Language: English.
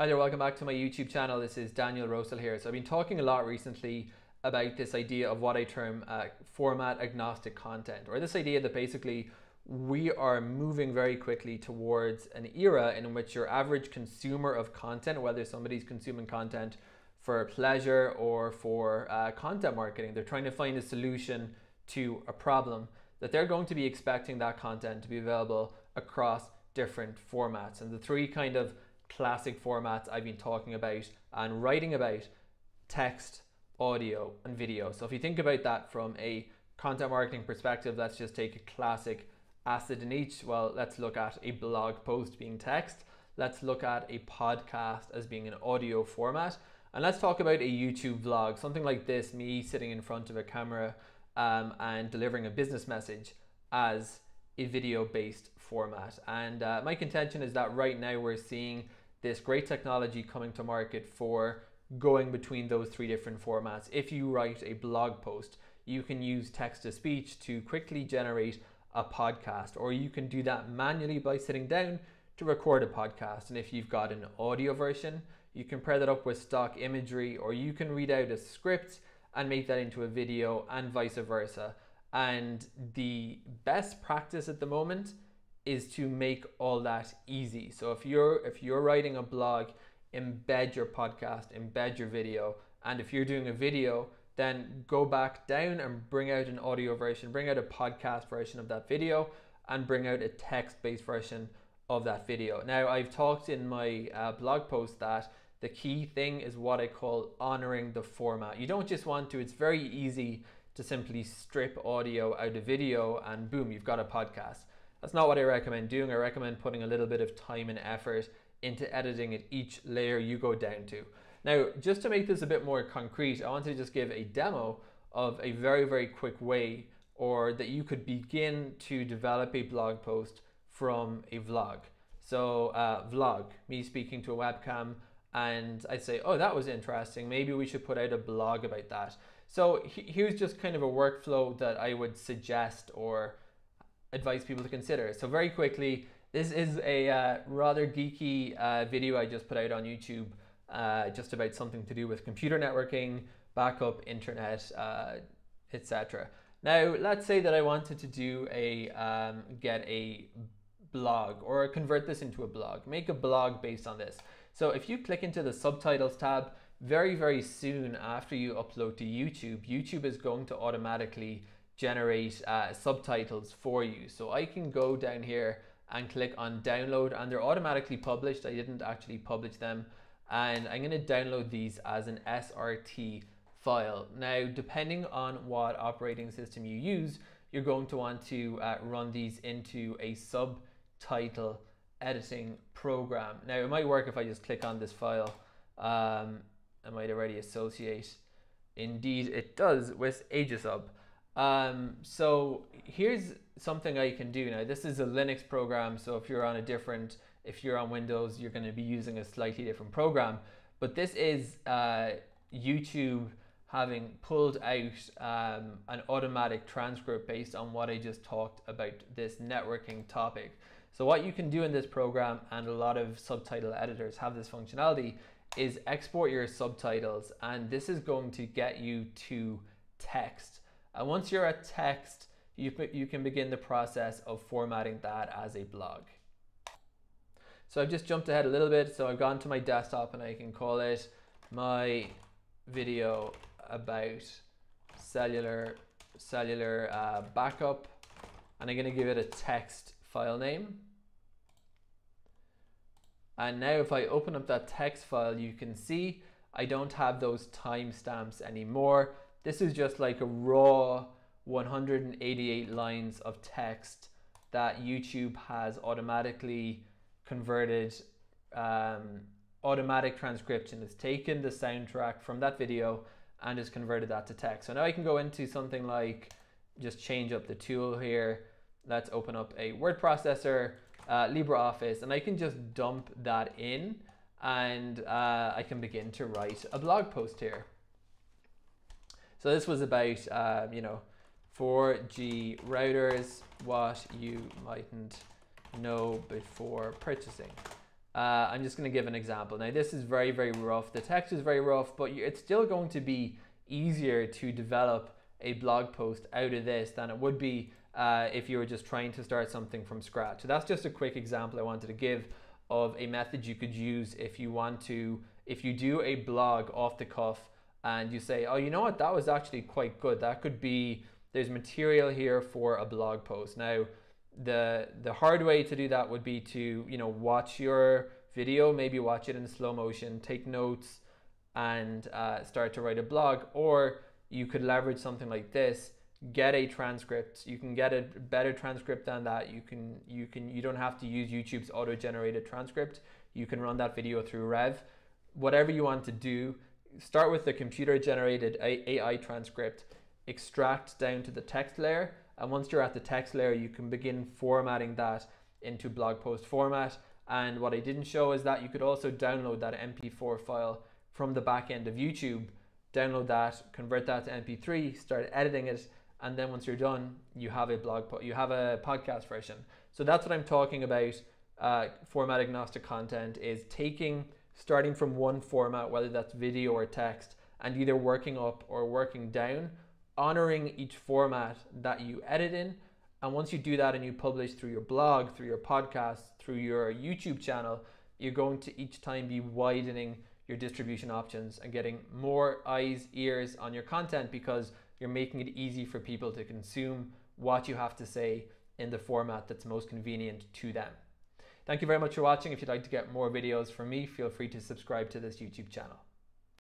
Hi there, welcome back to my YouTube channel. This is Daniel Rosehill here. So I've been talking a lot recently about this idea of what I term uh, format agnostic content, or this idea that basically we are moving very quickly towards an era in which your average consumer of content, whether somebody's consuming content for pleasure or for uh, content marketing, they're trying to find a solution to a problem that they're going to be expecting that content to be available across different formats. And the three kind of classic formats I've been talking about and writing about text, audio, and video. So if you think about that from a content marketing perspective, let's just take a classic asset in each. Well, let's look at a blog post being text. Let's look at a podcast as being an audio format. And let's talk about a YouTube vlog, something like this, me sitting in front of a camera um, and delivering a business message as a video based format. And uh, my contention is that right now we're seeing this great technology coming to market for going between those three different formats. If you write a blog post, you can use text to speech to quickly generate a podcast, or you can do that manually by sitting down to record a podcast. And if you've got an audio version, you can pair that up with stock imagery, or you can read out a script and make that into a video, and vice versa. And the best practice at the moment is to make all that easy. So if you're if you're writing a blog, embed your podcast, embed your video, and if you're doing a video, then go back down and bring out an audio version, bring out a podcast version of that video, and bring out a text-based version of that video. Now, I've talked in my uh, blog post that the key thing is what I call honoring the format. You don't just want to, it's very easy to simply strip audio out of video and boom, you've got a podcast. That's not what I recommend doing. I recommend putting a little bit of time and effort into editing at each layer you go down to. Now, just to make this a bit more concrete, I want to just give a demo of a very, very quick way or that you could begin to develop a blog post from a vlog. So uh, vlog, me speaking to a webcam and I'd say, oh, that was interesting. Maybe we should put out a blog about that. So here's just kind of a workflow that I would suggest or advise people to consider. So very quickly, this is a uh, rather geeky uh, video I just put out on YouTube, uh, just about something to do with computer networking, backup, internet, uh, etc. Now, let's say that I wanted to do a um, get a blog or convert this into a blog, make a blog based on this. So if you click into the subtitles tab, very, very soon after you upload to YouTube, YouTube is going to automatically generate uh, subtitles for you. So I can go down here and click on download and they're automatically published. I didn't actually publish them. And I'm gonna download these as an SRT file. Now, depending on what operating system you use, you're going to want to uh, run these into a subtitle editing program. Now, it might work if I just click on this file. Um, I might already associate. Indeed, it does with Aegisub. Um, so here's something I can do now. This is a Linux program, so if you're on a different, if you're on Windows, you're going to be using a slightly different program. But this is uh, YouTube having pulled out um, an automatic transcript based on what I just talked about this networking topic. So what you can do in this program, and a lot of subtitle editors have this functionality, is export your subtitles, and this is going to get you to text. And once you're at text, you, you can begin the process of formatting that as a blog. So I've just jumped ahead a little bit. So I've gone to my desktop and I can call it my video about cellular cellular uh, backup and I'm going to give it a text file name. And now if I open up that text file, you can see I don't have those timestamps anymore. This is just like a raw 188 lines of text that YouTube has automatically converted um, automatic transcription. It's taken the soundtrack from that video and has converted that to text. So now I can go into something like just change up the tool here. Let's open up a word processor, uh, LibreOffice, and I can just dump that in and uh, I can begin to write a blog post here. So this was about, um, you know, 4G routers, what you mightn't know before purchasing. Uh, I'm just going to give an example. Now, this is very, very rough. The text is very rough, but it's still going to be easier to develop a blog post out of this than it would be uh, if you were just trying to start something from scratch. So that's just a quick example I wanted to give of a method you could use if you want to, if you do a blog off the cuff and you say, oh, you know what, that was actually quite good. That could be, there's material here for a blog post. Now, the the hard way to do that would be to you know watch your video, maybe watch it in slow motion, take notes, and uh, start to write a blog. Or you could leverage something like this, get a transcript. You can get a better transcript than that. You can you can you don't have to use YouTube's auto-generated transcript. You can run that video through Rev. Whatever you want to do, start with the computer-generated AI transcript, extract down to the text layer and once you're at the text layer, you can begin formatting that into blog post format. And what I didn't show is that you could also download that MP4 file from the back end of YouTube, download that, convert that to MP3, start editing it, and then once you're done, you have a blog, po- you have a podcast version. So that's what I'm talking about. Uh, format agnostic content is taking, starting from one format, whether that's video or text, and either working up or working down honoring each format that you edit in. And once you do that and you publish through your blog, through your podcast, through your YouTube channel, you're going to each time be widening your distribution options and getting more eyes, ears on your content because you're making it easy for people to consume what you have to say in the format that's most convenient to them. Thank you very much for watching. If you'd like to get more videos from me, feel free to subscribe to this YouTube channel.